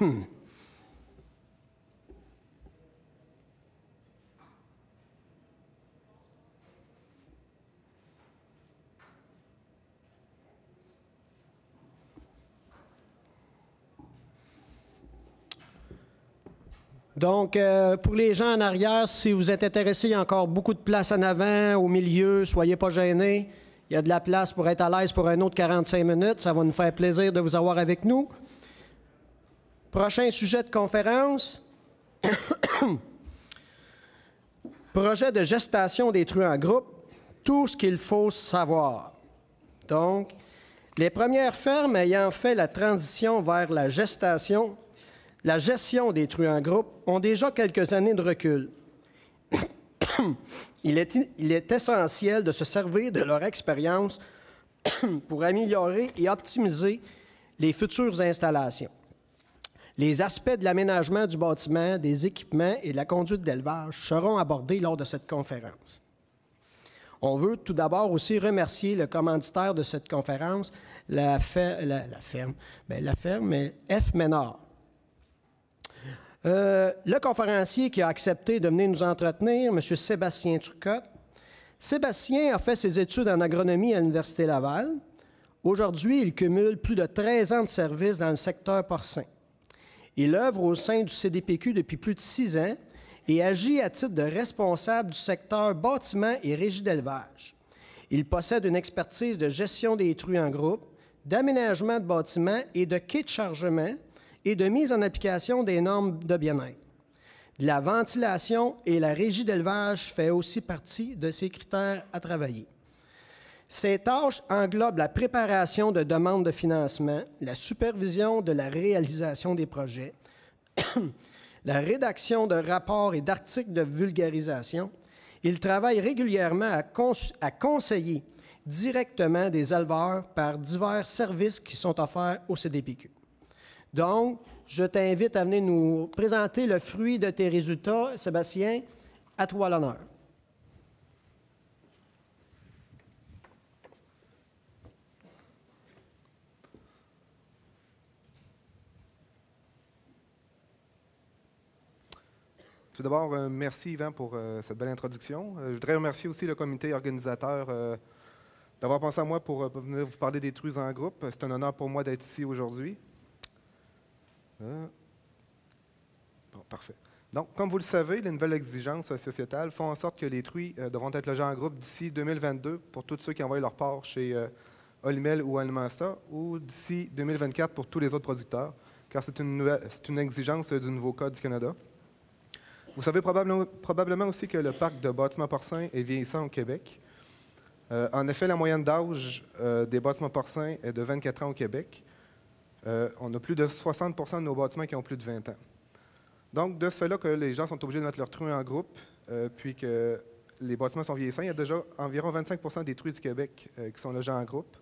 Donc, euh, pour les gens en arrière, si vous êtes intéressés, il y a encore beaucoup de place en avant, au milieu, soyez pas gênés. Il y a de la place pour être à l'aise pour un autre 45 minutes. Ça va nous faire plaisir de vous avoir avec nous. Prochain sujet de conférence. Projet de gestation des truands en groupe. Tout ce qu'il faut savoir. Donc, les premières fermes ayant fait la transition vers la gestation la gestion des truands en groupe ont déjà quelques années de recul. il, est, il est essentiel de se servir de leur expérience pour améliorer et optimiser les futures installations. Les aspects de l'aménagement du bâtiment, des équipements et de la conduite d'élevage seront abordés lors de cette conférence. On veut tout d'abord aussi remercier le commanditaire de cette conférence, la, ferme, ferme F. Ménard, euh, le conférencier qui a accepté de venir nous entretenir, M. Sébastien Turcotte. Sébastien a fait ses études en agronomie à l'Université Laval. Aujourd'hui, il cumule plus de 13 ans de service dans le secteur porcin. Il œuvre au sein du CDPQ depuis plus de six ans et agit à titre de responsable du secteur bâtiment et régie d'élevage. Il possède une expertise de gestion des truies en groupe, d'aménagement de bâtiments et de quai de chargement, et de mise en application des normes de bien-être. La ventilation et la régie d'élevage fait aussi partie de ces critères à travailler. Ces tâches englobent la préparation de demandes de financement, la supervision de la réalisation des projets, la rédaction de rapports et d'articles de vulgarisation. Il travaille régulièrement à, à, conseiller directement des éleveurs par divers services qui sont offerts au CDPQ. Donc, je t'invite à venir nous présenter le fruit de tes résultats. Sébastien, à toi l'honneur. Tout d'abord, euh, merci Yvan pour euh, cette belle introduction. Euh, je voudrais remercier aussi le comité organisateur d'avoir pensé à moi pour venir vous parler des trucs en groupe. C'est un honneur pour moi d'être ici aujourd'hui. Euh. Bon, parfait. Donc, comme vous le savez, les nouvelles exigences sociétales font en sorte que les truies devront être logés en groupe d'ici 2022 pour tous ceux qui envoient leur part chez euh, Olimel ou Almasta, ou d'ici 2024 pour tous les autres producteurs, car c'est une, une, exigence du nouveau Code du Canada. Vous savez probablement, aussi que le parc de bâtiments porcins est vieillissant au Québec. en effet, la moyenne d'âge des bâtiments porcins est de 24 ans au Québec, euh, on a plus de 60% de nos bâtiments qui ont plus de 20 ans. Donc, de ce fait-là que les gens sont obligés de mettre leurs truies en groupe, euh, puis que les bâtiments sont vieillissants, il y a déjà environ 25% des truies du Québec euh, qui sont logés en groupe.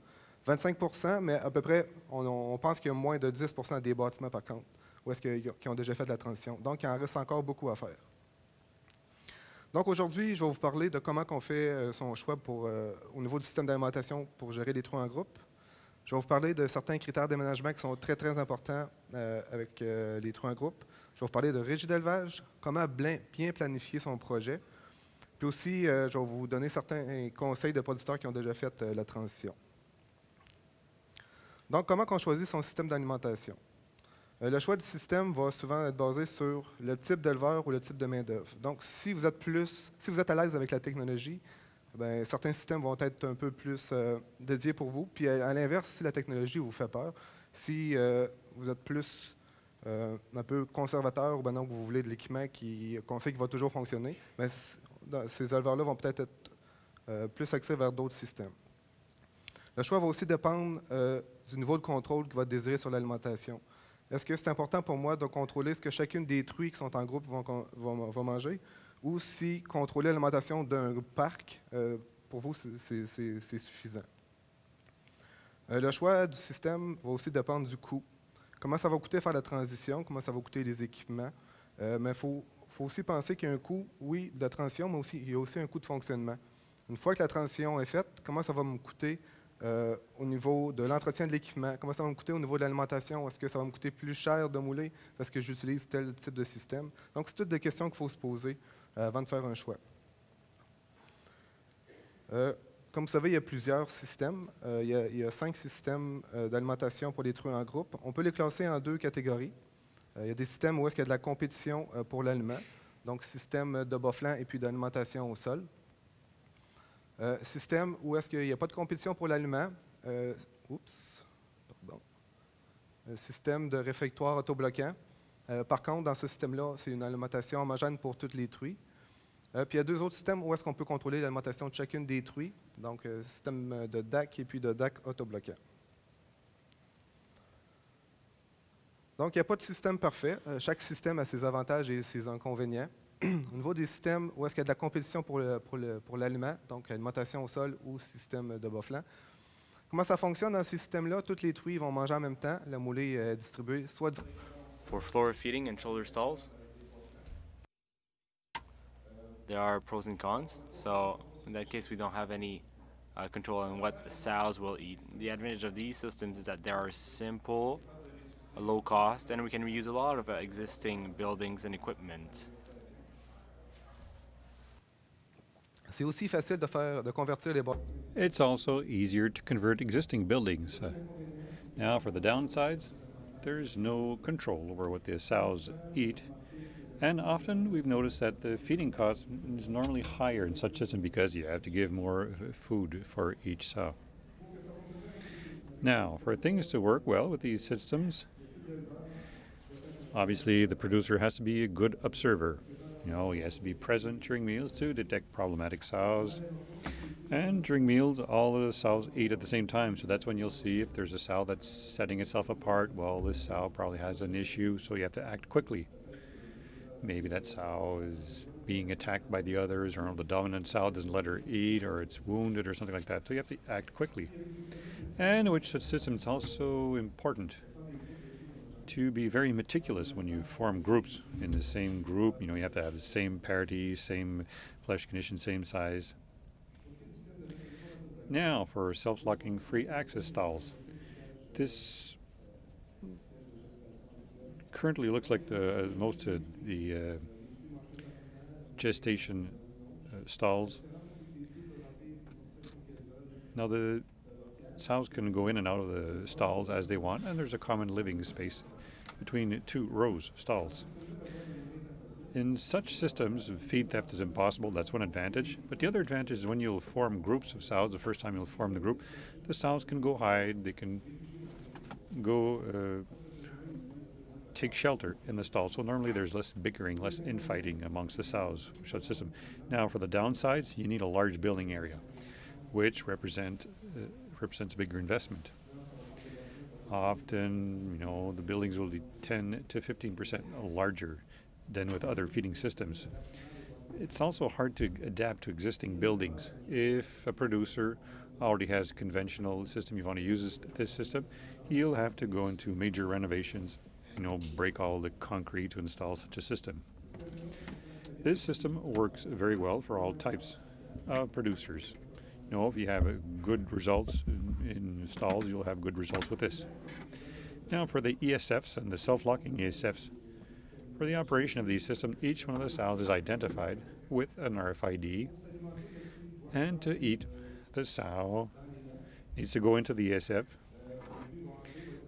25% mais à peu près, on, pense qu'il y a moins de 10% des bâtiments, par contre, où est-ce qui ont déjà fait la transition. Donc, il en reste encore beaucoup à faire. Donc, aujourd'hui, je vais vous parler de comment on fait son choix pour, au niveau du système d'alimentation pour gérer les trous en groupe. Je vais vous parler de certains critères d'aménagement qui sont très, très importants euh, avec euh, les trous en groupe. Je vais vous parler de régie d'élevage, comment bien planifier son projet. Puis aussi, euh, je vais vous donner certains conseils de producteurs qui ont déjà fait la transition. Donc, comment on choisit son système d'alimentation? Le choix du système va souvent être basé sur le type d'éleveur ou le type de main-d'œuvre. Donc, si vous êtes plus, si vous êtes à l'aise avec la technologie, ben, certains systèmes vont être un peu plus euh, dédiés pour vous. Puis à, l'inverse, si la technologie vous fait peur, si euh, vous êtes plus euh, un peu conservateur ou ben non, vous voulez de l'équipement qui, qu'on sait qu'il va toujours fonctionner, ben, ces éleveurs-là vont peut-être être, plus axés vers d'autres systèmes. Le choix va aussi dépendre du niveau de contrôle qu'il va désirer sur l'alimentation. Est-ce que c'est important pour moi de contrôler ce que chacune des truies qui sont en groupe vont manger? ou si contrôler l'alimentation d'un parc, euh, pour vous, c'est suffisant? Euh, le choix du système va aussi dépendre du coût. Comment ça va coûter faire la transition, comment ça va coûter les équipements? Euh, mais il faut, aussi penser qu'il y a un coût, oui, de la transition, mais aussi, il y a aussi un coût de fonctionnement. Une fois que la transition est faite, comment ça va me coûter euh, au niveau de l'entretien de l'équipement. Comment ça va me coûter au niveau de l'alimentation? Est-ce que ça va me coûter plus cher de mouler parce que j'utilise tel type de système? Donc, c'est toutes des questions qu'il faut se poser euh, avant de faire un choix. Euh, comme vous savez, il y a plusieurs systèmes. il, y a, cinq systèmes d'alimentation pour les trucs en groupe. On peut les classer en deux catégories. il y a des systèmes où est-ce qu'il y a de la compétition pour l'aliment, donc système de bas flanc et puis d'alimentation au sol. Euh, système où est-ce qu'il n'y a pas de compétition pour l'aliment. Euh, oups, pardon. système de réfectoire autobloquant. Euh, par contre, dans ce système-là, c'est une alimentation homogène pour toutes les truies. puis il y a deux autres systèmes où est-ce qu'on peut contrôler l'alimentation de chacune des truies. Donc, système de DAC et puis de DAC autobloquant. Donc, il n'y a pas de système parfait. chaque système a ses avantages et ses inconvénients. Au niveau des systèmes où est-ce qu'il y a de la compétition pour, l'aliment, donc alimentation au sol ou système de bas flanc. Comment ça fonctionne dans ces systèmes-là? Toutes les truies vont manger en même temps. La moulée est distribuée soit... For floor feeding and shoulder stalls, there are pros and cons. So in that case, we don't have any uh, control on what the sows will eat. The advantage of these systems is that they are simple, low cost, and we can reuse a lot of uh, existing buildings and equipment. C'est aussi facile de faire de convertir les It's also easier to convert existing buildings. Uh, now for the downsides, there's no control over what the sows eat. And often we've noticed that the feeding cost is normally higher in such system because you have to give more food for each sow. Now, for things to work well with these systems, obviously the producer has to be a good observer. You know, he has to be present during meals to detect problematic sows. And during meals, all the sows eat at the same time. So that's when you'll see if there's a sow that's setting itself apart. Well, this sow probably has an issue, so you have to act quickly. Maybe that sow is being attacked by the others, or the dominant sow doesn't let her eat, or it's wounded, or something like that. So you have to act quickly. And which system is also important to be very meticulous when you form groups in the same group. You know, you have to have the same parity, same flesh condition, same size. Now for self-locking free access stalls. This currently looks like the uh, most of the uh, gestation uh, stalls. Now the sows can go in and out of the stalls as they want, and there's a common living space between two rows of stalls. In such systems, feed theft is impossible. That's one advantage. But the other advantage is when you'll form groups of sows, the first time you'll form the group, the sows can go hide, they can go uh, take shelter in the stall. So normally there's less bickering, less infighting amongst the sows. Such system. Now for the downsides, you need a large building area, which represent uh, represents a bigger investment. Often, you know, the buildings will be 10 to 15 percent larger than with other feeding systems. It's also hard to adapt to existing buildings. If a producer already has a conventional system, you want to use this system, he'll have to go into major renovations, you know, break all the concrete to install such a system. This system works very well for all types of producers. Know, if you have good results in, in stalls, you'll have good results with this. Now for the ESFs and the self-locking ESFs, for the operation of these systems, each one of the sows is identified with an RFID, and to eat, the sow needs to go into the ESF.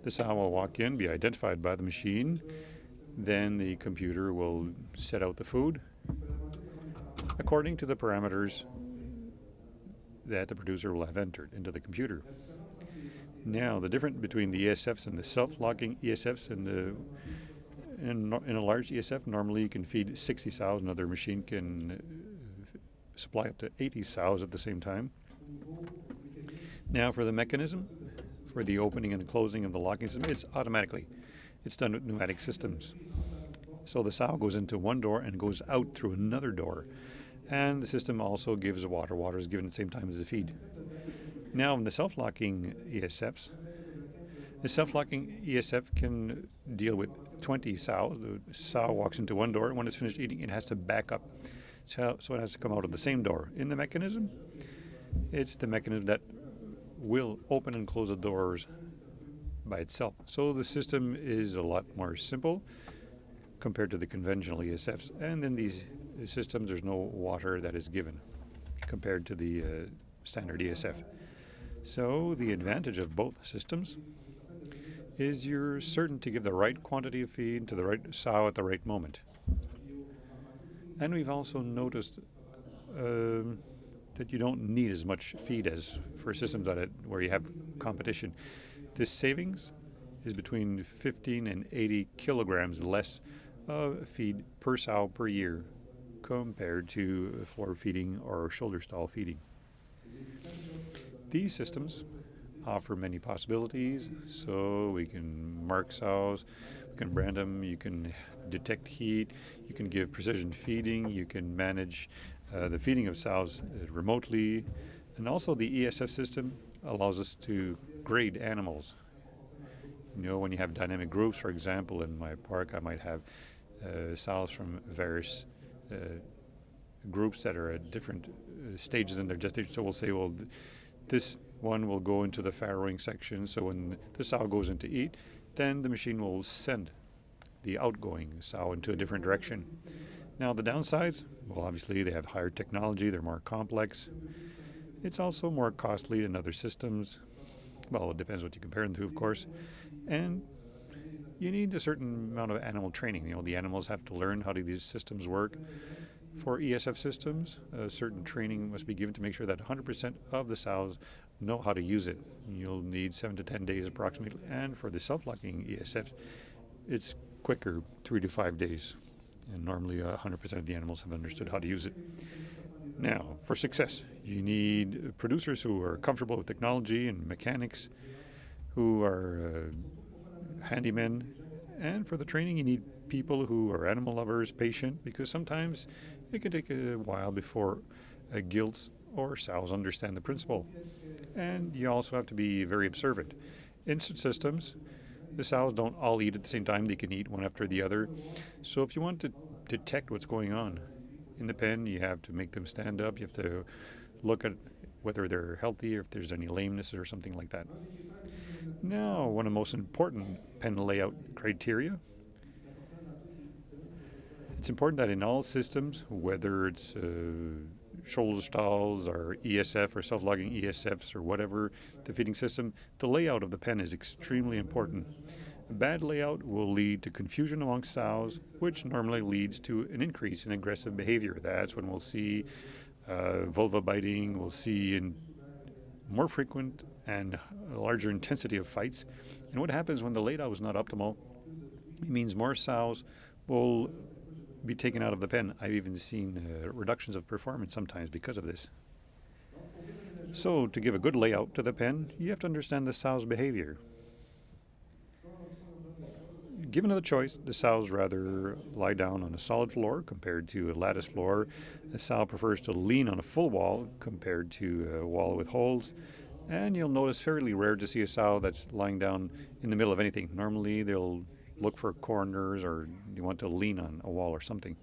The sow will walk in, be identified by the machine, then the computer will set out the food according to the parameters that the producer will have entered into the computer. Now, the difference between the ESFs and the self-locking ESFs and the in, in a large ESF, normally you can feed 60 sows. Another machine can uh, supply up to 80 sows at the same time. Now, for the mechanism, for the opening and closing of the locking system, it's automatically. It's done with pneumatic systems. So the sow goes into one door and goes out through another door. And the system also gives water. Water is given at the same time as the feed. Now, in the self-locking ESFs, the self-locking ESF can deal with 20 sows. The sow walks into one door, and when it's finished eating, it has to back up. So, so it has to come out of the same door. In the mechanism, it's the mechanism that will open and close the doors by itself. So the system is a lot more simple compared to the conventional ESFs. And in these systems, there's no water that is given compared to the uh, standard ESF. So the advantage of both systems is you're certain to give the right quantity of feed to the right sow at the right moment. And we've also noticed um, that you don't need as much feed as for systems that it, where you have competition. This savings is between 15 and 80 kilograms less of feed per sow per year compared to floor feeding or shoulder stall feeding. These systems offer many possibilities, so we can mark sows, we can brand them, you can detect heat, you can give precision feeding, you can manage uh, the feeding of sows uh, remotely, and also the ESF system allows us to grade animals. You know, when you have dynamic groups, for example, in my park, I might have uh, sows from various groups that are at different uh, stages in their gestation. So we'll say, well, th- this one will go into the farrowing section. So when the sow goes into eat, then the machine will send the outgoing sow into a different direction. Now, the downsides, well, obviously, they have higher technology, they're more complex. It's also more costly than other systems. Well, it depends what you compare them to, of course. And you need a certain amount of animal training. You know, the animals have to learn how do these systems work. For ESF systems, a certain training must be given to make sure that 100% of the sows know how to use it. You'll need seven to 10 days approximately. And for the self-locking ESFs, it's quicker, three to five days. And normally uh, 100% of the animals have understood how to use it. Now, for success, you need producers who are comfortable with technology and mechanics, who are uh, handymen. And for the training, you need people who are animal lovers, patient, because sometimes it can take a while before uh, gilts or sows understand the principle. And you also have to be very observant. Instant systems, the sows don't all eat at the same time, they can eat one after the other. So if you want to detect what's going on in the pen, you have to make them stand up, you have to look at whether they're healthy or if there's any lameness or something like that. Now, one of the most important pen layout criteria it's important that in all systems, whether it's uh, shoulder stalls or ESF or self-locking ESFs or whatever the feeding system, the layout of the pen is extremely important. A bad layout will lead to confusion among sows, which normally leads to an increase in aggressive behavior. That's when we'll see uh, vulva biting, we'll see in more frequent and a larger intensity of fights. And what happens when the layout is not optimal? It means more sows will be taken out of the pen. I've even seen uh, reductions of performance sometimes because of this. So, to give a good layout to the pen, you have to understand the sow's behavior. Given the choice, the sows rather lie down on a solid floor compared to a lattice floor. The sow prefers to lean on a full wall compared to a wall with holes. And you'll notice fairly rare to see a sow that's lying down in the middle of anything. Normally, they'll look for corners or you want to lean on a wall or something.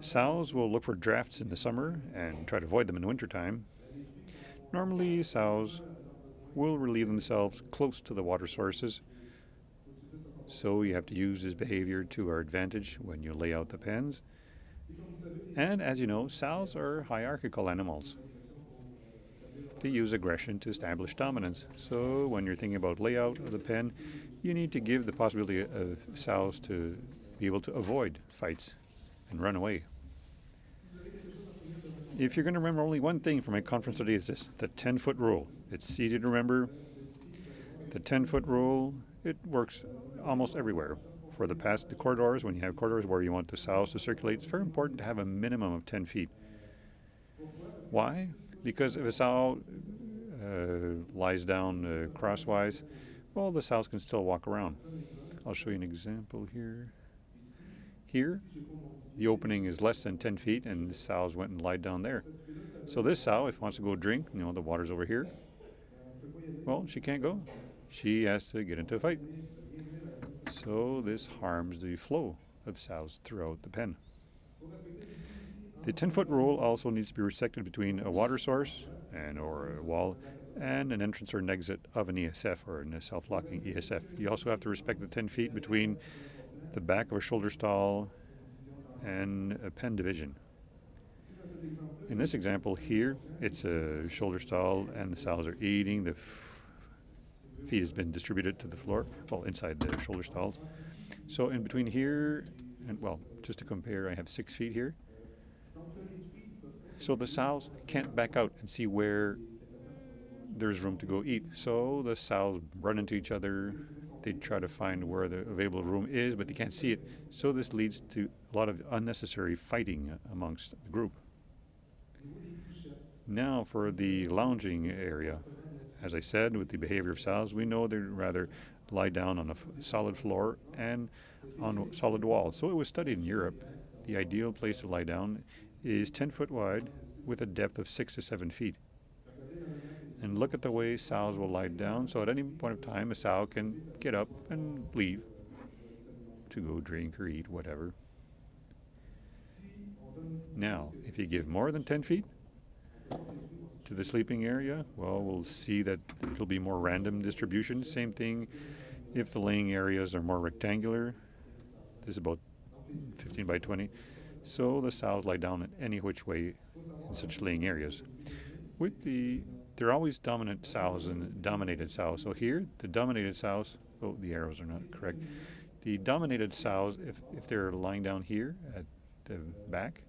Sows will look for drafts in the summer and try to avoid them in the wintertime. Normally, sows will relieve themselves close to the water sources, so you have to use this behavior to our advantage when you lay out the pens. And as you know, sows are hierarchical animals. They use aggression to establish dominance. So when you're thinking about layout of the pen, you need to give the possibility of sows to be able to avoid fights and run away. If you're going to remember only one thing from my conference today is this, the 10-foot rule. It's easy to remember. The 10-foot rule, it works almost everywhere. For the past the corridors, when you have corridors where you want the sows to circulate, it's very important to have a minimum of 10 feet. Why? Because if a sow uh, lies down uh, crosswise, well, the sows can still walk around. I'll show you an example here. Here, the opening is less than 10 feet, and the sows went and lied down there. So this sow, if wants to go drink, you know, the water's over here. Well, she can't go. She has to get into a fight. So this harms the flow of sows throughout the pen. The 10-foot rule also needs to be respected between a water source and or a wall and an entrance or an exit of an ESF or a self-locking ESF. You also have to respect the 10 feet between the back of a shoulder stall and a pen division. In this example here, it's a shoulder stall and the sows are eating. The feed has been distributed to the floor, well, inside the shoulder stalls. So in between here and, well, just to compare, I have six feet here. So the sows can't back out and see where there's room to go eat. So the sows run into each other. They try to find where the available room is, but they can't see it. So this leads to a lot of unnecessary fighting amongst the group. Now for the lounging area. As I said, with the behavior of sows, we know they'd rather lie down on a solid floor and on solid walls. So it was studied in Europe. The ideal place to lie down is 10 foot wide with a depth of 6 to 7 feet. And look at the way sows will lie down, so at any point of time, a sow can get up and leave to go drink or eat, whatever. Now, if you give more than 10 feet to the sleeping area, well, we'll see that it'll be more random distribution. Same thing if the laying areas are more rectangular. This is about 15 by 20. So the sows lie down in any which way in such laying areas. With the, there are always dominant sows and dominated sows. So here, the dominated sows, oh, the arrows are not correct. The dominated sows, if, if they're lying down here at the back,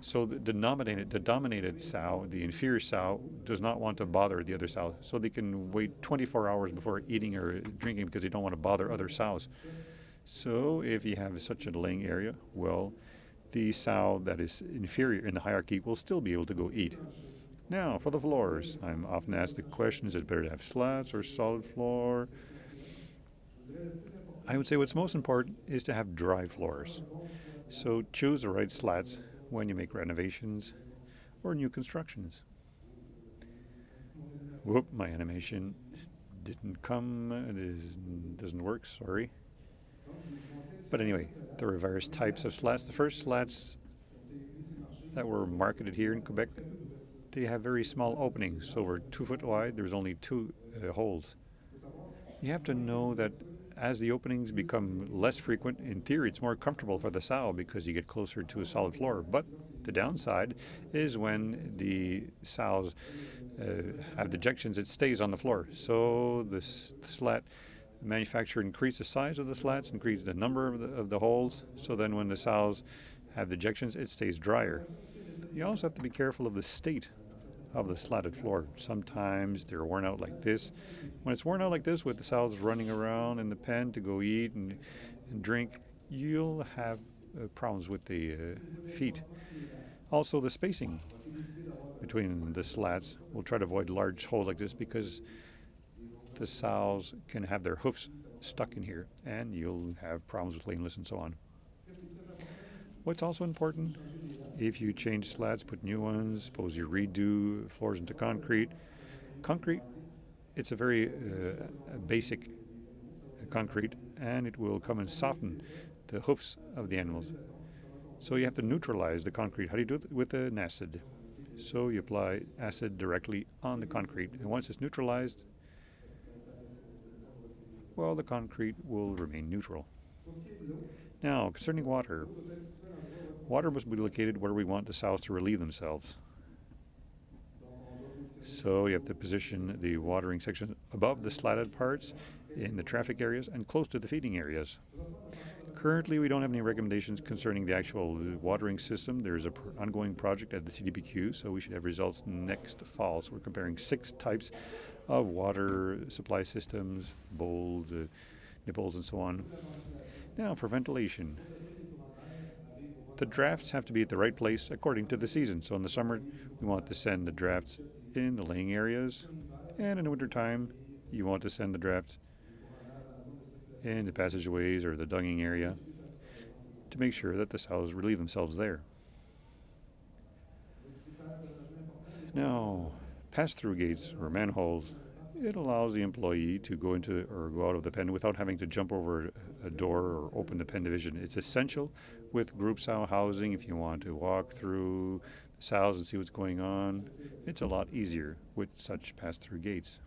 so the, the, dominated, the dominated sow, the inferior sow, does not want to bother the other sow. So they can wait 24 hours before eating or drinking because they don't want to bother other sows. So if you have such a laying area, well, the sow that is inferior in the hierarchy will still be able to go eat. Now, for the floors, I'm often asked the question, is it better to have slats or solid floor? I would say what's most important is to have dry floors. So choose the right slats when you make renovations or new constructions. Whoop, my animation didn't come, it is, doesn't work, sorry. But anyway, there were various types of slats. The first slats that were marketed here in Quebec, they have very small openings. So over two foot wide, there's only two uh, holes. You have to know that as the openings become less frequent, in theory, it's more comfortable for the sow because you get closer to a solid floor. But the downside is when the sows uh, have dejections, it stays on the floor. So the slat the manufacturer increased the size of the slats, increased the number of the, of the holes, so then when the sows have dejections, it stays drier. You also have to be careful of the state of the slatted floor. Sometimes they're worn out like this. When it's worn out like this with the sows running around in the pen to go eat and, and drink, you'll have uh, problems with the uh, feet. Also the spacing between the slats. We'll try to avoid large holes like this because the sows can have their hoofs stuck in here, and you'll have problems with lameness and so on. What's also important, if you change slats, put new ones, suppose you redo floors into concrete, concrete, it's a very uh, basic concrete, and it will come and soften the hoofs of the animals. So you have to neutralize the concrete. How do you do it? With an acid. So you apply acid directly on the concrete, and once it's neutralized, well, the concrete will remain neutral. Now, concerning water, water must be located where we want the sows to relieve themselves. So you have to position the watering section above the slatted parts in the traffic areas and close to the feeding areas. Currently, we don't have any recommendations concerning the actual watering system. There's an ongoing project at the CDPQ, so we should have results next fall. So we're comparing six types of water supply systems, bowls, uh, nipples, and so on. Now, for ventilation. The drafts have to be at the right place according to the season. So in the summer, we want to send the drafts in the laying areas, and in the wintertime, you want to send the drafts in the passageways or the dunging area to make sure that the sows relieve themselves there. Now, pass-through gates or manholes, it allows the employee to go into or go out of the pen without having to jump over a door or open the pen division. It's essential with group sow housing if you want to walk through the sows and see what's going on. It's a lot easier with such pass-through gates.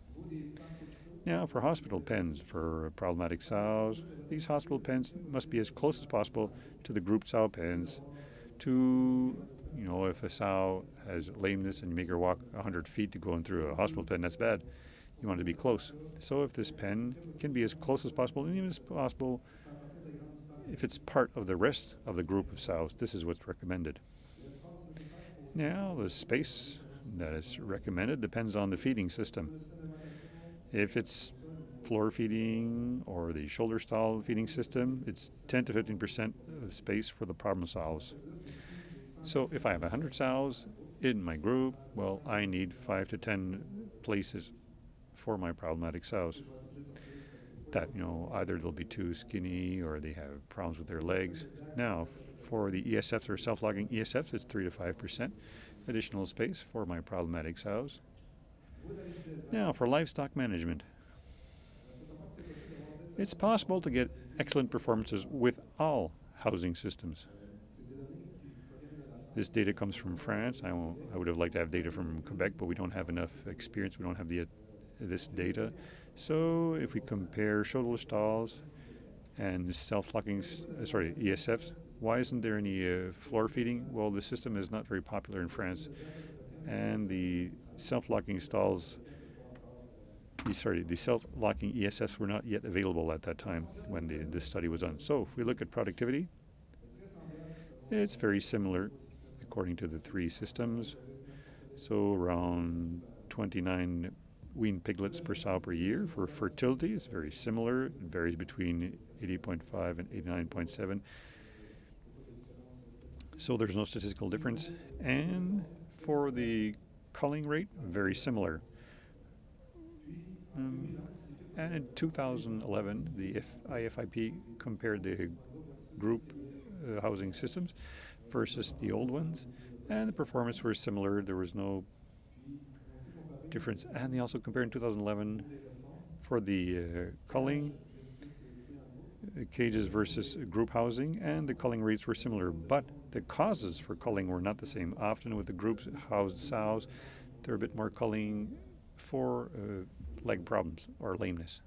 Now, for hospital pens for problematic sows, these hospital pens must be as close as possible to the group sow pens to, you know, if a sow has lameness and you make her walk 100 feet to go in through a hospital pen, that's bad. You want it to be close. So if this pen can be as close as possible, and even as possible, if it's part of the rest of the group of sows, this is what's recommended. Now, the space that is recommended depends on the feeding system. If it's floor feeding or the shoulder stall feeding system, it's 10 to 15 percent of space for the problem sows. So if I have 100 sows in my group, well, I need 5 to 10 places for my problematic sows. That, you know, either they'll be too skinny or they have problems with their legs. Now, for the ESFs or self-locking ESFs, it's 3 to 5% additional space for my problematic sows. Now, for livestock management, it's possible to get excellent performances with all housing systems. This data comes from France. I, I, would have liked to have data from Quebec, but we don't have enough experience. We don't have the, uh, this data. So if we compare shoulder stalls and self-locking, uh, sorry, ESFs, why isn't there any uh, floor feeding? Well, the system is not very popular in France, and the self-locking stalls, sorry, the self-locking ESFs were not yet available at that time when the, this study was done. So if we look at productivity, it's very similar according to the three systems. So around 29 weaned piglets per sow per year. For fertility, it's very similar. It varies between 80.5 and 89.7. So there's no statistical difference. And for the culling rate, very similar. Um, and in 2011, the IFIP compared the group uh, housing systems versus the old ones, and the performance were similar. There was no difference. And they also compared in 2011 for the uh, culling uh, cages versus group housing, and the culling rates were similar, but the causes for culling were not the same. Often with the groups housed sows, they're a bit more culling for uh, leg problems or lameness.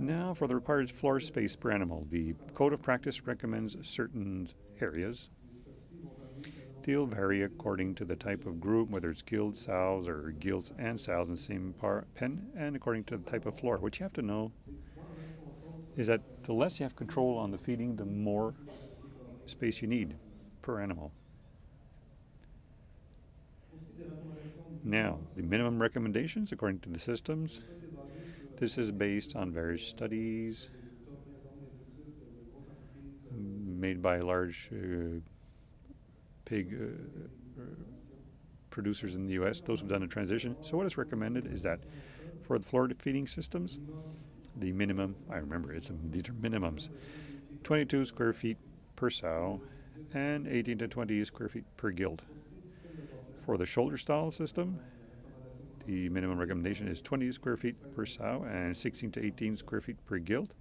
Now for the required floor space per animal. The Code of Practice recommends certain areas. They'll vary according to the type of group, whether it's gilt sows or gilts and sows in the same pen, and according to the type of floor. What you have to know is that the less you have control on the feeding, the more space you need per animal. Now, the minimum recommendations according to the systems. This is based on various studies made by large uh, pig uh, producers in the U.S., those who've done a transition. So what is recommended is that for the floor feeding systems, the minimum, I remember, it's a, these are minimums, 22 square feet per sow and 18 to 20 square feet per gilt. For the shoulder stall system, the minimum recommendation is 20 square feet per sow and 16 to 18 square feet per gilt.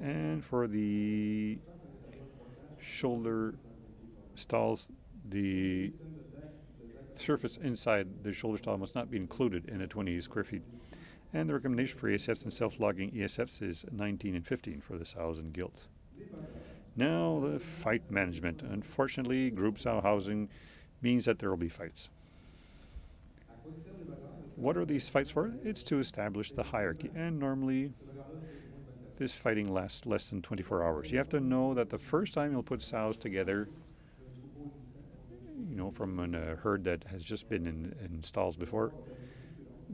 And for the shoulder stalls, the surface inside the shoulder stall must not be included in the 20 square feet. And the recommendation for ESFs and self-locking ESFs is 19 and 15 for the sows and gilts. Now, the fight management. Unfortunately, group sow housing means that there will be fights. What are these fights for? It's to establish the hierarchy, and normally this fighting lasts less than 24 hours. You have to know that the first time you'll put sows together, you know, from a uh, herd that has just been in, in stalls before,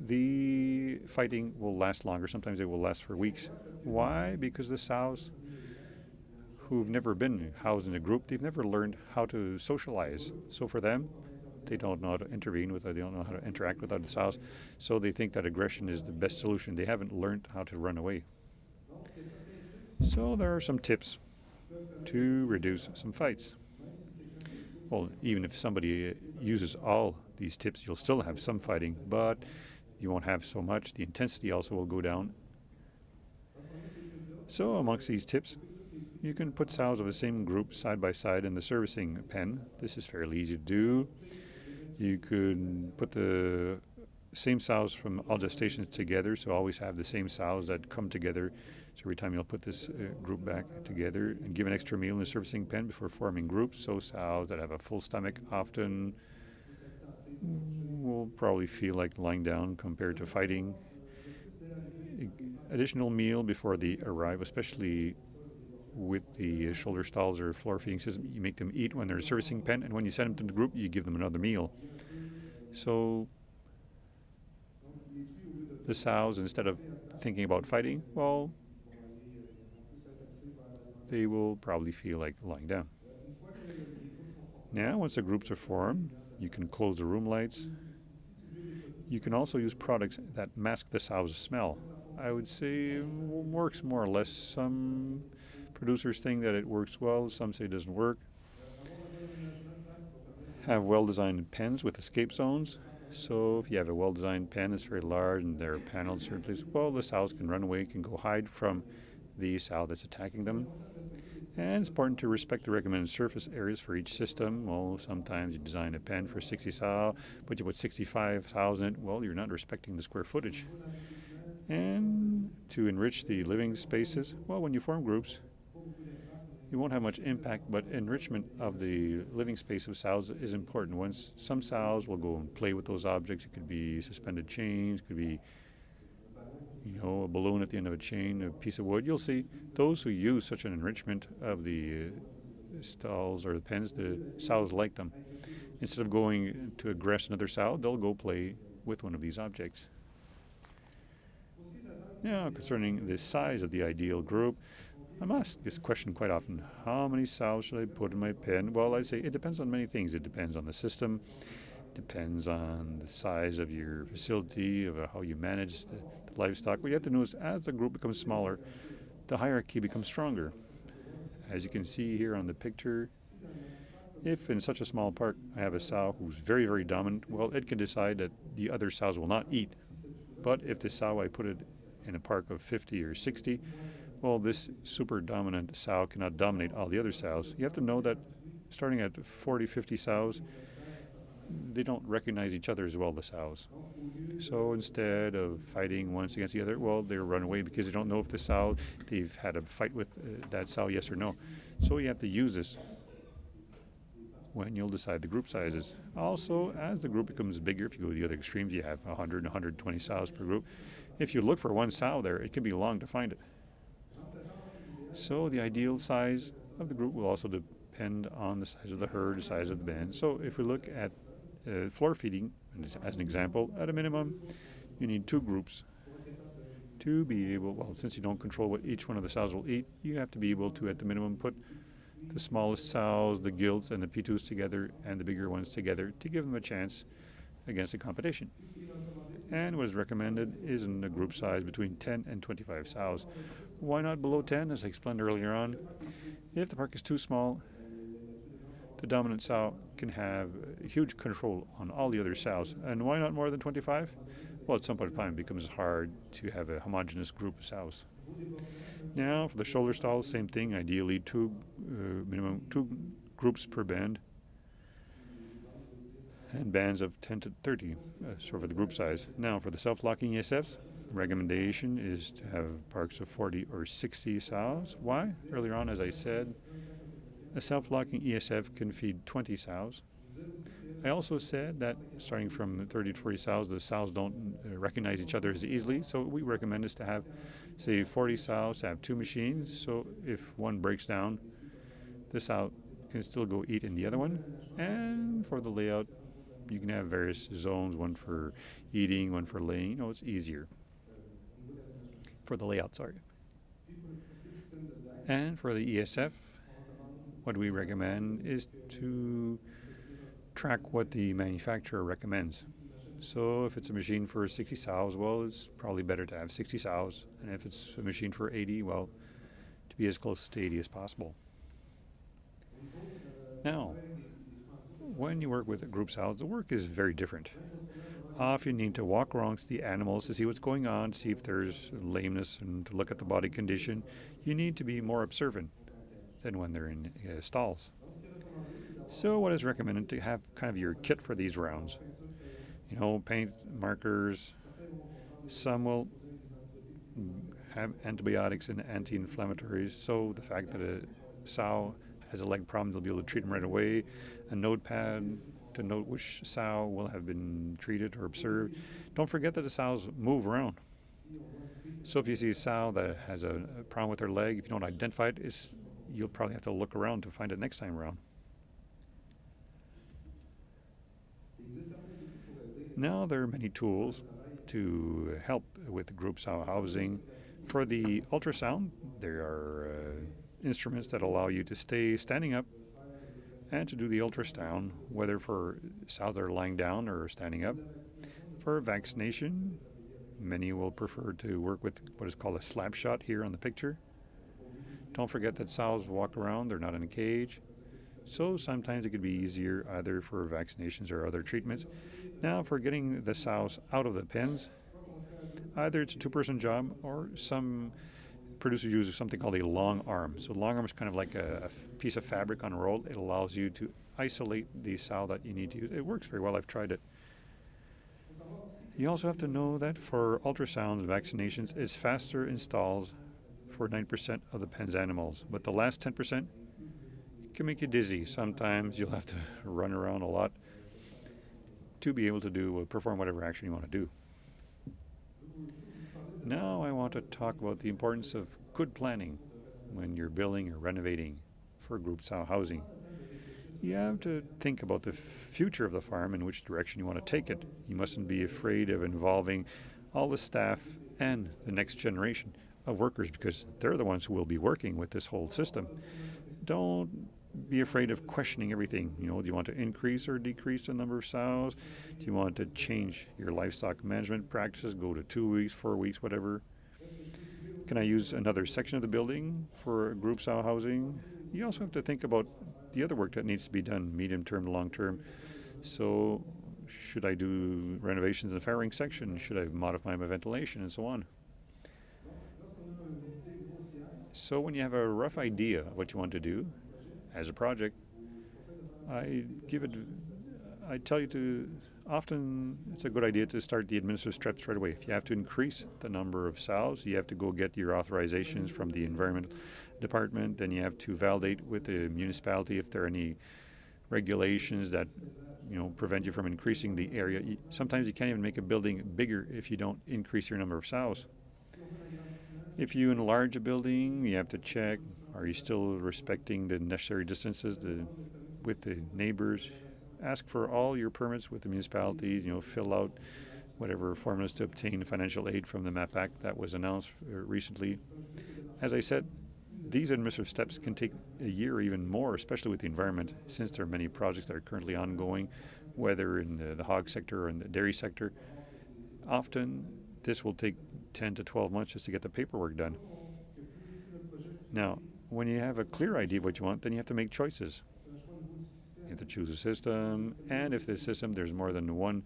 the fighting will last longer. Sometimes it will last for weeks. Why? Because the sows who've never been housed in a group, they've never learned how to socialize. So for them, they don't know how to intervene with, they don't know how to interact with other sows. So they think that aggression is the best solution. They haven't learned how to run away. So there are some tips to reduce some fights. Well, even if somebody uh, uses all these tips, you'll still have some fighting, but you won't have so much. The intensity also will go down. So amongst these tips, You can put sows of the same group side by side in the servicing pen. This is fairly easy to do. You could put the same sows from all gestations together, so always have the same sows that come together. So every time you'll put this uh, group back together and give an extra meal in the servicing pen before forming groups. So sows that have a full stomach often will probably feel like lying down compared to fighting. Additional meal before they arrive, especially with the shoulder stalls or floor feeding system, you make them eat when they're in servicing pen, and when you send them to the group, you give them another meal. So the sows, instead of thinking about fighting, well, they will probably feel like lying down. Now, once the groups are formed, you can close the room lights. You can also use products that mask the sow's smell. I would say works more or less. Some producers think that it works well, some say it doesn't work. Have well designed pens with escape zones. So if you have a well-designed pen, it's very large and there are panels certain places, well, the sows can run away, can go hide from the sow that's attacking them. And it's important to respect the recommended surface areas for each system. Well, sometimes you design a pen for 60 sow, but you put 65,000, well, you're not respecting the square footage. And to enrich the living spaces, well, when you form groups, you won't have much impact, but enrichment of the living space of sows is important. Once some sows will go and play with those objects. It could be suspended chains, could be you know a balloon at the end of a chain, a piece of wood. You'll see those who use such an enrichment of the uh, stalls or the pens, the sows like them. Instead of going to aggress another sow, they'll go play with one of these objects. Now, concerning the size of the ideal group, I'm asked this question quite often. How many sows should I put in my pen? Well, I say it depends on many things. It depends on the system, depends on the size of your facility, of uh, how you manage the, the livestock. What you have to know is as the group becomes smaller, the hierarchy becomes stronger. As you can see here on the picture, if in such a small park I have a sow who's very, very dominant, well, it can decide that the other sows will not eat. But if the sow I put it in a park of 50 or 60, well, this super dominant sow cannot dominate all the other sows. You have to know that starting at 40, 50 sows, they don't recognize each other as well, the sows. So instead of fighting once against the other, well, they run away because they don't know if the sow, they've had a fight with uh, that sow, yes or no. So you have to use this when you'll decide the group sizes. Also, as the group becomes bigger, if you go to the other extremes, you have 100 120 sows per group. If you look for one sow there, it can be long to find it. So the ideal size of the group will also depend on the size of the herd, the size of the band. So if we look at uh, floor feeding, as an example, at a minimum, you need two groups to be able, well, since you don't control what each one of the sows will eat, you have to be able to, at the minimum, put the smallest sows, the gilts, and the P2s together, and the bigger ones together to give them a chance against the competition. And what is recommended is in a group size between 10 and 25 sows. Why not below 10, as I explained earlier on? If the park is too small, the dominant sow can have huge control on all the other sows. And why not more than 25? Well, at some point in time, it becomes hard to have a homogeneous group of sows. Now, for the shoulder stalls, same thing. Ideally, two uh, minimum two groups per band, and bands of 10 to 30, uh, so for the group size. Now, for the self-locking ESFs, recommendation is to have parks of 40 or 60 sows. Why? Earlier on, as I said, a self-locking ESF can feed 20 sows. I also said that starting from 30 to 40 sows, the sows don't uh, recognize each other as easily, so we recommend is to have, say, 40 sows, have two machines, so if one breaks down, the sow can still go eat in the other one. And for the layout, you can have various zones, one for eating, one for laying. You know, it's easier for the layout, sorry. And for the ESF, what we recommend is to track what the manufacturer recommends. So if it's a machine for 60 sows, well, it's probably better to have 60 sows. And if it's a machine for 80, well, to be as close to 80 as possible. Now, when you work with group sows, the work is very different. Often you need to walk amongst the animals to see what's going on, to see if there's lameness and to look at the body condition. You need to be more observant. than when they're in uh, stalls. So what is recommended to have kind of your kit for these rounds? You know, paint, markers. Some will have antibiotics and anti-inflammatories. So the fact that a sow has a leg problem, they'll be able to treat them right away. A notepad to note which sow will have been treated or observed. Don't forget that the sows move around. So if you see a sow that has a, problem with their leg, if you don't identify it, you'll probably have to look around to find it next time around. Now there are many tools to help with group sow housing. For the ultrasound, there are uh, instruments that allow you to stay standing up and to do the ultrasound, whether for sows lying down or standing up. For vaccination, many will prefer to work with what is called a slap shot here on the picture. Don't forget that sows walk around, they're not in a cage. So sometimes it could be easier either for vaccinations or other treatments. Now, for getting the sows out of the pens, either it's a two person job or some producers use something called a long arm. So long arm is kind of like a, piece of fabric on a roll. It allows you to isolate the sow that you need to use. It works very well. I've tried it. You also have to know that for ultrasounds vaccinations, it's faster installs for 9% of the pen's animals, but the last 10% can make you dizzy. Sometimes you'll have to run around a lot to be able to do uh, perform whatever action you want to do. Now I want to talk about the importance of good planning when you're building or renovating for group sow housing. You have to think about the future of the farm and which direction you want to take it. You mustn't be afraid of involving all the staff and the next generation of workers because they're the ones who will be working with this whole system. Don't be afraid of questioning everything. You know, do you want to increase or decrease the number of sows? Do you want to change your livestock management practices, go to two weeks, four weeks, whatever? Can I use another section of the building for group sow housing? You also have to think about the other work that needs to be done, medium term, long term. So, should I do renovations in the farrowing section? Should I modify my ventilation and so on? So, when you have a rough idea of what you want to do, as a project, I give it. I tell you to. Often, it's a good idea to start the administrative steps right away. If you have to increase the number of sows, you have to go get your authorizations from the environment department. Then you have to validate with the municipality if there are any regulations that you know prevent you from increasing the area. Sometimes you can't even make a building bigger if you don't increase your number of sows. If you enlarge a building, you have to check are you still respecting the necessary distances the, with the neighbors? Ask for all your permits with the municipalities. You know, fill out whatever formulas to obtain financial aid from the MAP Act that was announced uh, recently. As I said, these administrative steps can take a year or even more, especially with the environment, since there are many projects that are currently ongoing, whether in the, the hog sector or in the dairy sector. Often, this will take 10 to 12 months just to get the paperwork done. Now, when you have a clear idea of what you want, then you have to make choices. You have to choose a system, and if the system there's more than one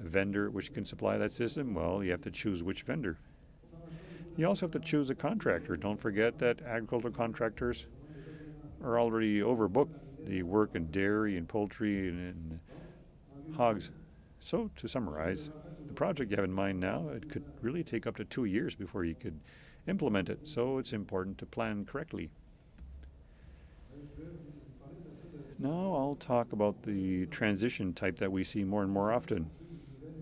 vendor which can supply that system, well, you have to choose which vendor. You also have to choose a contractor. Don't forget that agricultural contractors are already overbooked. They work in dairy and poultry and, and hogs. So, to summarize, the project you have in mind now, it could really take up to two years before you could implement it. So it's important to plan correctly. Now I'll talk about the transition type that we see more and more often.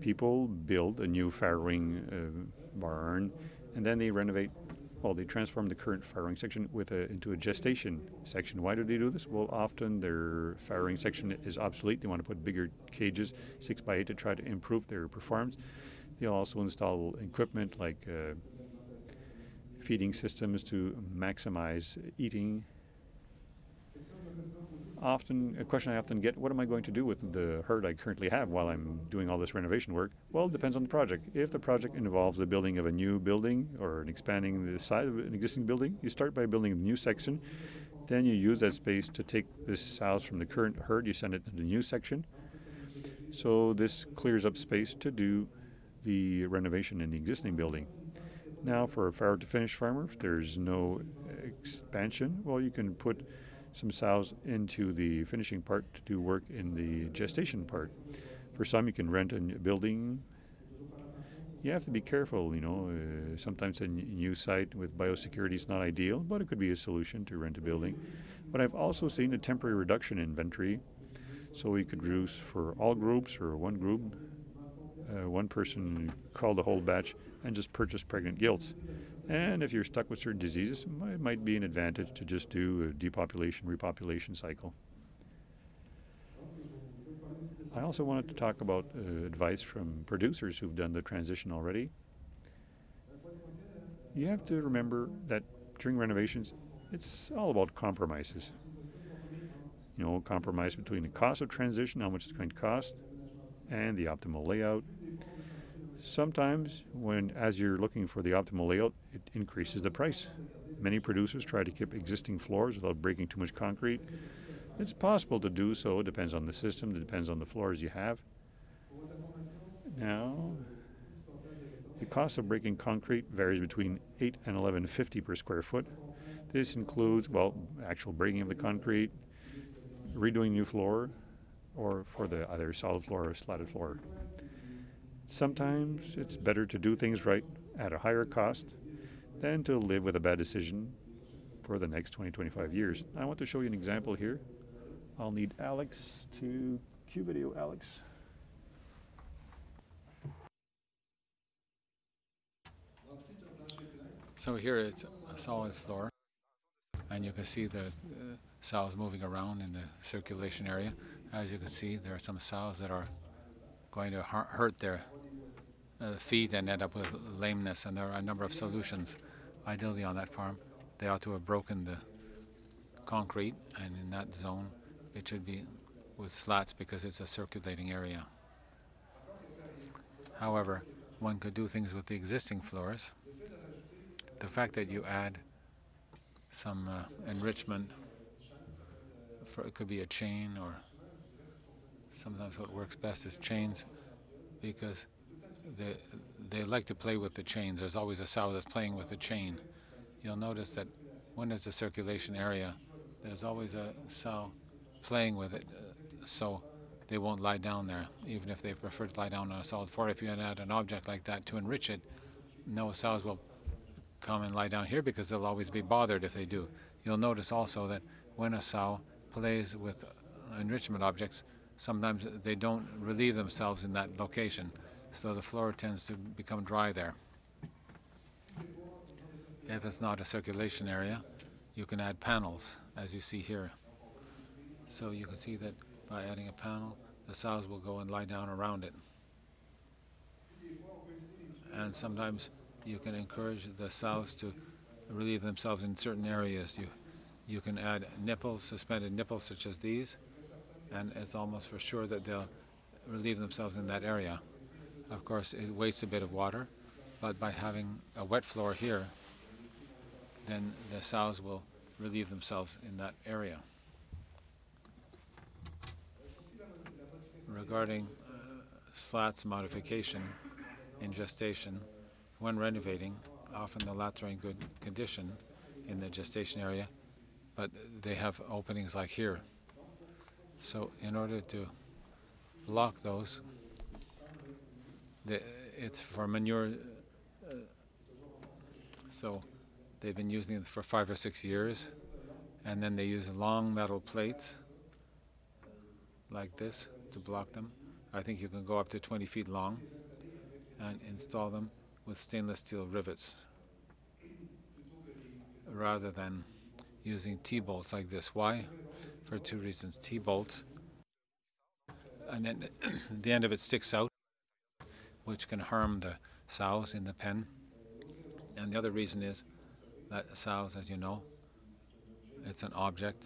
People build a new farrowing uh, barn and then they renovate, well, they transform the current farrowing section with a, into a gestation section. Why do they do this? Well, often their farrowing section is obsolete. They want to put bigger cages, 6 by 8 to try to improve their performance. They'll also install equipment like uh, feeding systems to maximize eating. Often, a question I often get, what am I going to do with the herd I currently have while I'm doing all this renovation work? Well, it depends on the project. If the project involves the building of a new building or an expanding the size of an existing building, you start by building a new section. Then you use that space to take this house from the current herd, you send it to the new section. So this clears up space to do the renovation in the existing building. Now, for a farrow to finish farmer, if there's no expansion, well, you can put some sows into the finishing part to do work in the gestation part. For some, you can rent a building. You have to be careful, you know. Uh, sometimes a new site with biosecurity is not ideal, but it could be a solution to rent a building. But I've also seen a temporary reduction in inventory, so we could use for all groups or one group, uh, one person call the whole batch and just purchase pregnant gilts. And if you're stuck with certain diseases, it might be an advantage to just do a depopulation repopulation cycle. I also wanted to talk about uh, advice from producers who've done the transition already. You have to remember that during renovations, it's all about compromises. You know, compromise between the cost of transition, how much it's going to cost, and the optimal layout, Sometimes, when as you're looking for the optimal layout, it increases the price. Many producers try to keep existing floors without breaking too much concrete. It's possible to do so. It depends on the system. It depends on the floors you have. Now, the cost of breaking concrete varies between 8 and 11.50 per square foot. This includes, well, actual breaking of the concrete, redoing new floor, or for the either solid floor or slatted floor. Sometimes it's better to do things right at a higher cost than to live with a bad decision for the next 20, 25 years. I want to show you an example here. I'll need Alex to cue video, Alex. So here it's a solid floor, and you can see the uh, moving around in the circulation area. As you can see, there are some sows that are going to hurt their uh, feet and end up with lameness. And there are a number of solutions. Ideally, on that farm, they ought to have broken the concrete, and in that zone, it should be with slats because it's a circulating area. However, one could do things with the existing floors. The fact that you add some uh, enrichment, for, it could be a chain or sometimes what works best is chains because they, they like to play with the chains. There's always a sow that's playing with the chain. You'll notice that when there's a circulation area, there's always a sow playing with it, uh, so they won't lie down there, even if they prefer to lie down on a solid floor. If you add an object like that to enrich it, no sows will come and lie down here because they'll always be bothered if they do. You'll notice also that when a sow plays with enrichment objects, sometimes they don't relieve themselves in that location so the floor tends to become dry there. If it's not a circulation area, you can add panels, as you see here. So you can see that by adding a panel, the sows will go and lie down around it. And sometimes you can encourage the sows to relieve themselves in certain areas. You, you can add nipples, suspended nipples such as these, and it's almost for sure that they'll relieve themselves in that area. Of course, it wastes a bit of water, but by having a wet floor here, then the sows will relieve themselves in that area. Regarding uh, slats modification in gestation, when renovating, often the slats are in good condition in the gestation area, but they have openings like here. So in order to block those, the, it's for manure. Uh, so they've been using it for five or six years, and then they use long metal plates like this to block them. I think you can go up to 20 feet long and install them with stainless steel rivets rather than using T-bolts like this. Why? For two reasons. T-bolts, and then the end of it sticks out which can harm the sows in the pen. And the other reason is that sows, as you know, it's an object.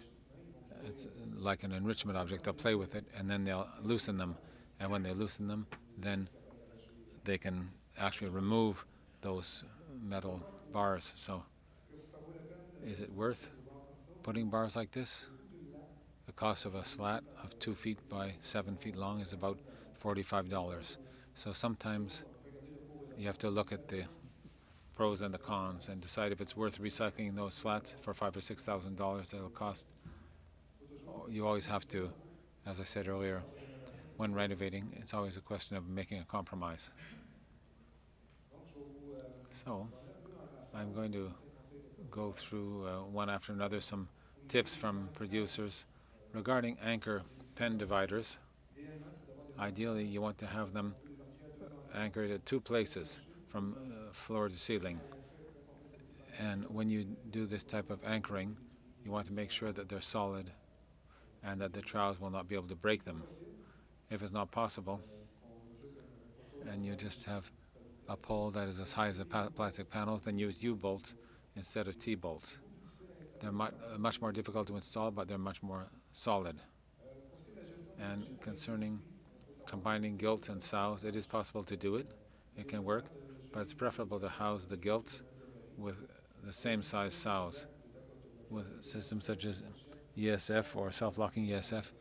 It's like an enrichment object. They'll play with it and then they'll loosen them. And when they loosen them, then they can actually remove those metal bars. So, is it worth putting bars like this? The cost of a slat of two feet by seven feet long is about $45. So sometimes you have to look at the pros and the cons and decide if it's worth recycling those slats for five or six thousand dollars that it'll cost. You always have to, as I said earlier, when renovating, it's always a question of making a compromise. So, I'm going to go through uh, one after another some tips from producers regarding anchor pen dividers. Ideally, you want to have them anchored at two places from uh, floor to ceiling. And when you do this type of anchoring, you want to make sure that they're solid and that the trowels will not be able to break them. If it's not possible, and you just have a pole that is as high as the plastic panels, then use U-bolts instead of T-bolts. They're mu uh, much more difficult to install, but they're much more solid. And concerning combining gilts and sows, it is possible to do it. It can work, but it's preferable to house the gilts with the same size sows. With systems such as ESF or self-locking ESF,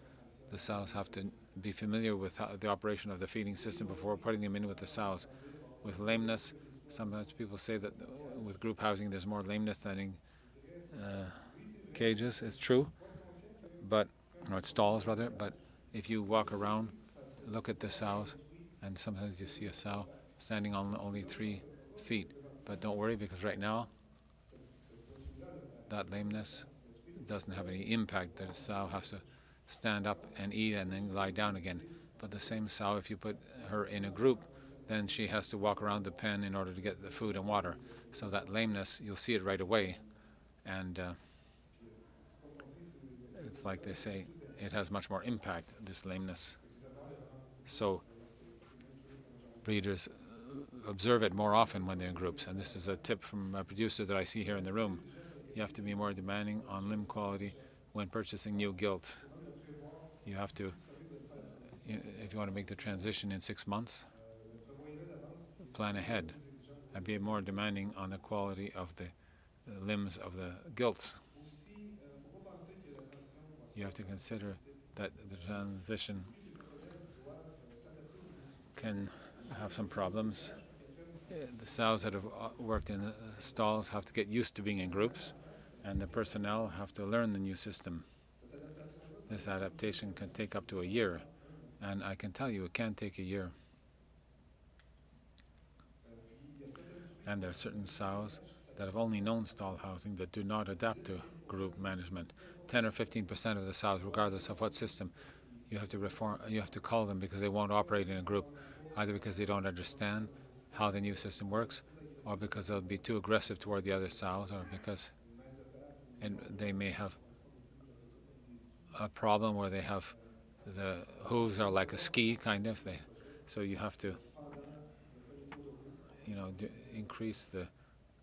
the sows have to be familiar with the operation of the feeding system before putting them in with the sows. With lameness, sometimes people say that with group housing there's more lameness than in uh, cages. It's true, but or it stalls rather. But if you walk around, look at the sows, and sometimes you see a sow standing on only three feet. But don't worry because right now that lameness doesn't have any impact. The sow has to stand up and eat and then lie down again. But the same sow, if you put her in a group, then she has to walk around the pen in order to get the food and water. So that lameness, you'll see it right away. And uh, it's like they say, it has much more impact, this lameness. So breeders observe it more often when they're in groups. And this is a tip from a producer that I see here in the room. You have to be more demanding on limb quality when purchasing new gilt. You have to, if you want to make the transition in six months, plan ahead and be more demanding on the quality of the limbs of the gilts. You have to consider that the transition can have some problems. The sows that have uh, worked in stalls have to get used to being in groups, and the personnel have to learn the new system. This adaptation can take up to a year, and I can tell you it can take a year. And there are certain sows that have only known stall housing that do not adapt to group management. 10 or 15 percent of the sows, regardless of what system, you have to reform. You have to call them because they won't operate in a group, either because they don't understand how the new system works, or because they'll be too aggressive toward the other sows, or because and they may have a problem where they have the hooves are like a ski kind of. They, so you have to, you know, increase the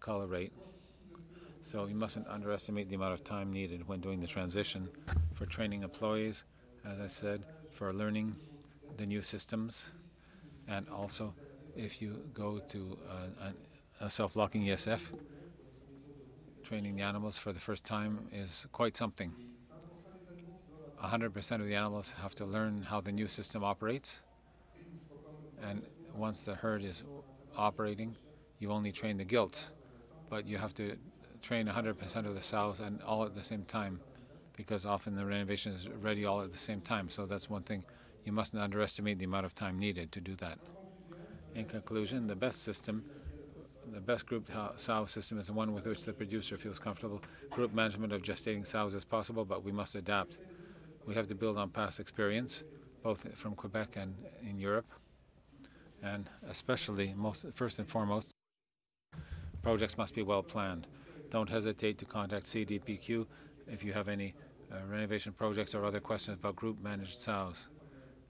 color rate. So you mustn't underestimate the amount of time needed when doing the transition for training employees, as I said, for learning the new systems, and also if you go to a, a self-locking ESF, training the animals for the first time is quite something. 100% of the animals have to learn how the new system operates, and once the herd is operating, you only train the gilts, but you have to train 100% of the sows and all at the same time because often the renovation is ready all at the same time. So that's one thing. You mustn't underestimate the amount of time needed to do that. In conclusion, the best system, the best group sow system is the one with which the producer feels comfortable. Group management of gestating sows is possible, but we must adapt. We have to build on past experience, both from Quebec and in Europe, and especially, most, first and foremost, Projects must be well planned. Don't hesitate to contact CDPQ if you have any uh, renovation projects or other questions about group managed sows.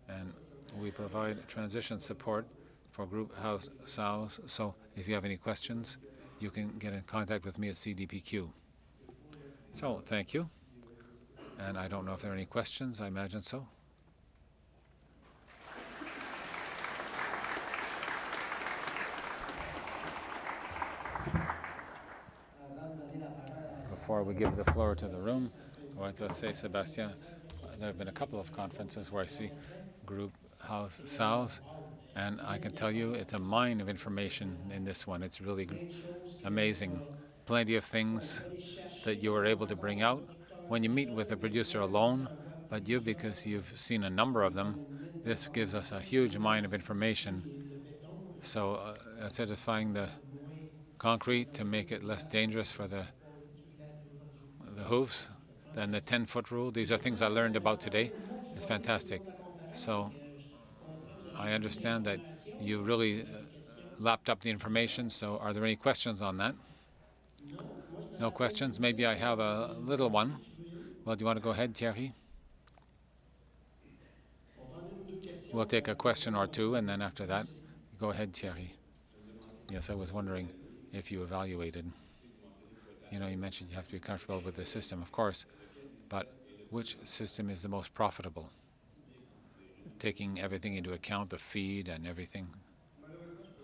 And we provide transition support for group house sows. So if you have any questions, you can get in contact with me at CDPQ. So thank you. And I don't know if there are any questions. I imagine so. before we give the floor to the room, I'd like to say, Sebastien, there have been a couple of conferences where I see group house sows, And I can tell you it's a mine of information in this one. It's really amazing. Plenty of things that you were able to bring out when you meet with a producer alone, but you, because you've seen a number of them, this gives us a huge mine of information. So uh, acidifying the concrete to make it less dangerous for the the hooves, then the 10-foot rule. These are things I learned about today. It's fantastic. So I understand that you really uh, lapped up the information. So are there any questions on that? No questions? Maybe I have a little one. Well, do you want to go ahead, Thierry? We'll take a question or two, and then after that, go ahead, Thierry. Yes, I was wondering if you evaluated. You know, you mentioned you have to be comfortable with the system, of course, but which system is the most profitable? Taking everything into account, the feed and everything.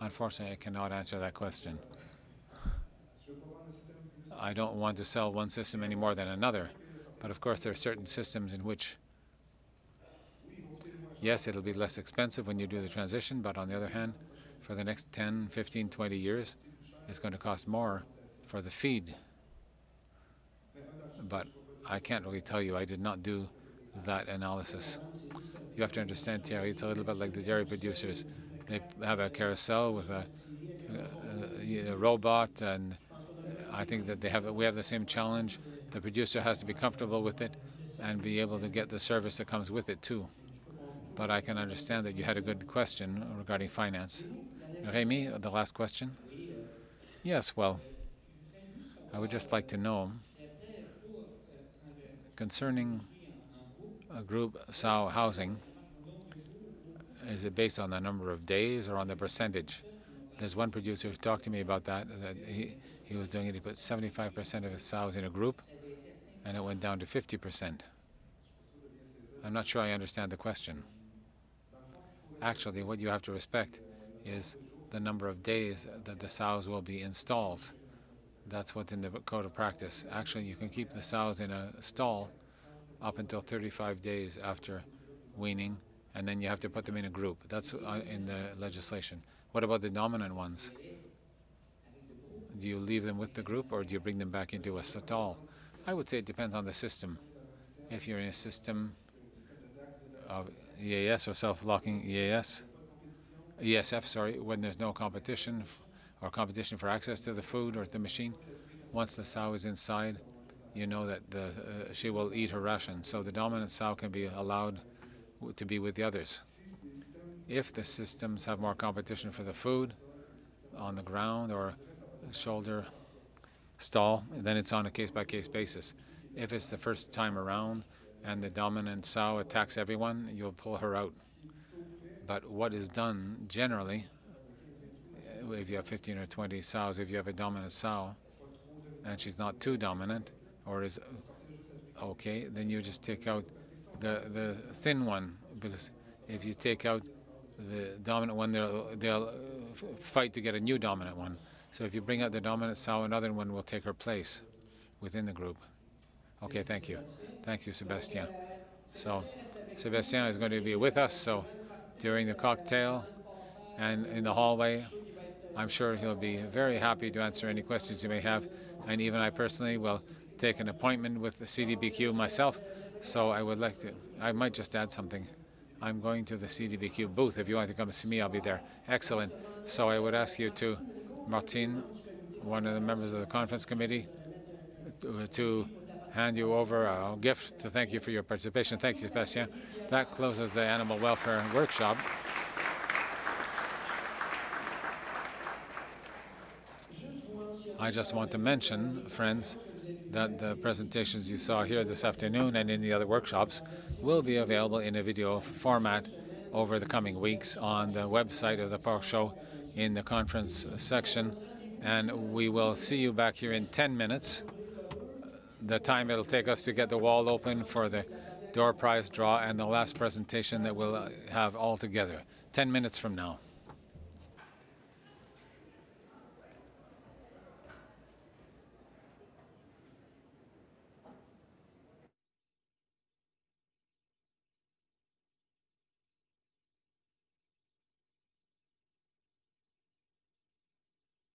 Unfortunately, I cannot answer that question. I don't want to sell one system any more than another, but of course there are certain systems in which, yes, it'll be less expensive when you do the transition, but on the other hand, for the next 10, 15, 20 years, it's going to cost more for the feed but I can't really tell you. I did not do that analysis. You have to understand, Thierry, it's a little bit like the dairy producers. They have a carousel with a, a, a robot, and uh, I think that they have we have the same challenge. The producer has to be comfortable with it and be able to get the service that comes with it too. But I can understand that you had a good question regarding finance. Remy, the last question. Yes, well, I would just like to know concerning group sow housing, is it based on the number of days or on the percentage? There's one producer who talked to me about that, that he, he was doing it, he put 75% of his sows in a group, and it went down to 50%. I'm not sure I understand the question. Actually, what you have to respect is the number of days that the sows will be in stalls. That's what's in the code of practice. Actually, you can keep the sows in a stall up until 35 days after weaning, and then you have to put them in a group. That's uh, in the legislation. What about the dominant ones? Do you leave them with the group, or do you bring them back into a stall? I would say it depends on the system. If you're in a system of EAS or self-locking EAS, ESF, sorry, when there's no competition, or competition for access to the food or the machine. Once the sow is inside, you know that the, uh, she will eat her ration. So the dominant sow can be allowed to be with the others. If the systems have more competition for the food on the ground or shoulder stall, then it's on a case-by-case -case basis. If it's the first time around and the dominant sow attacks everyone, you'll pull her out. But what is done generally if you have 15 or 20 sows, if you have a dominant sow and she's not too dominant or is okay, then you just take out the the thin one because if you take out the dominant one, they'll they'll uh, fight to get a new dominant one. So if you bring out the dominant sow, another one will take her place within the group. Okay, thank you. Thank you, Sebastien. So Sebastien is going to be with us. So during the cocktail and in the hallway, I'm sure he'll be very happy to answer any questions you may have. And even I personally will take an appointment with the CDPQ myself. So I would like to, I might just add something. I'm going to the CDPQ booth. If you want to come see me, I'll be there. Excellent. So I would ask you to, Martin, one of the members of the conference committee, to, to hand you over a gift to thank you for your participation. Thank you, Sebastien. That closes the animal welfare workshop. I just want to mention, friends, that the presentations you saw here this afternoon and in the other workshops will be available in a video format over the coming weeks on the website of the Pork Show in the conference section. And we will see you back here in 10 minutes. The time it'll take us to get the wall open for the door prize draw and the last presentation that we'll uh, have all together. 10 minutes from now.